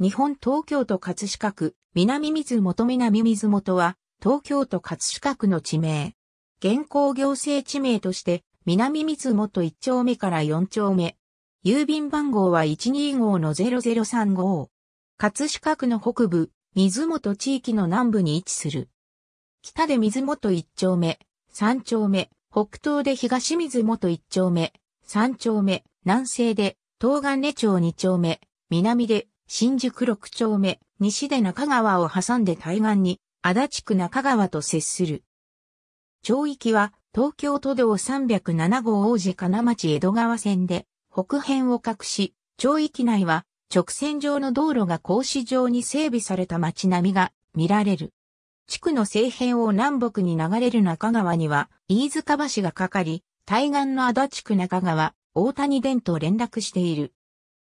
日本東京都葛飾区、南水元南水元は、東京都葛飾区の地名。現行行政地名として、南水元1丁目から4丁目。郵便番号は125-0035。葛飾区の北部、水元地域の南部に位置する。北で水元1丁目、3丁目、北東で東水元1丁目、3丁目、南西で東岸根町2丁目、南で新宿六丁目、西で中川を挟んで対岸に、足立区中川と接する。町域は、東京都道307号王子金町江戸川線で、北辺を隠し、町域内は、直線上の道路が格子状に整備された街並みが見られる。地区の西辺を南北に流れる中川には、飯塚橋がかかり、対岸の足立区中川、大谷電と連絡している。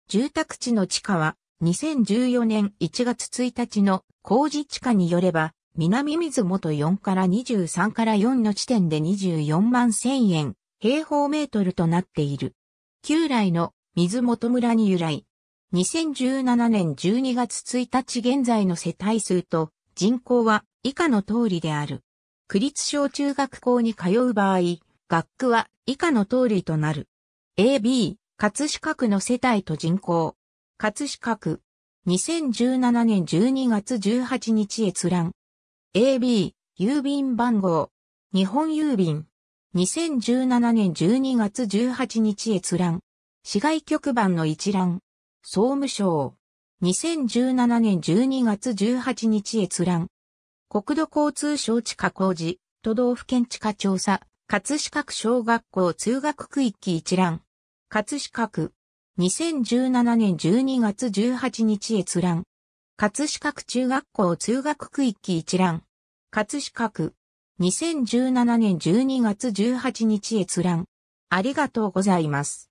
住宅地の地下は、2014年1月1日の工事地価によれば、南水元4から23から4の地点で24万1000円平方メートルとなっている。旧来の水元村に由来。2017年12月1日現在の世帯数と人口は以下の通りである。区立小中学校に通う場合、学区は以下の通りとなる。AB、葛飾区の世帯と人口。葛飾区。2017年12月18日閲覧。AB、郵便番号。日本郵便。2017年12月18日閲覧。市外局番の一覧。総務省。2017年12月18日閲覧。国土交通省地下工事、都道府県地下調査、葛飾区小学校通学区域一覧。葛飾区。2017年12月18日閲覧。葛飾区中学校通学区域一覧。葛飾区。2017年12月18日閲覧。ありがとうございます。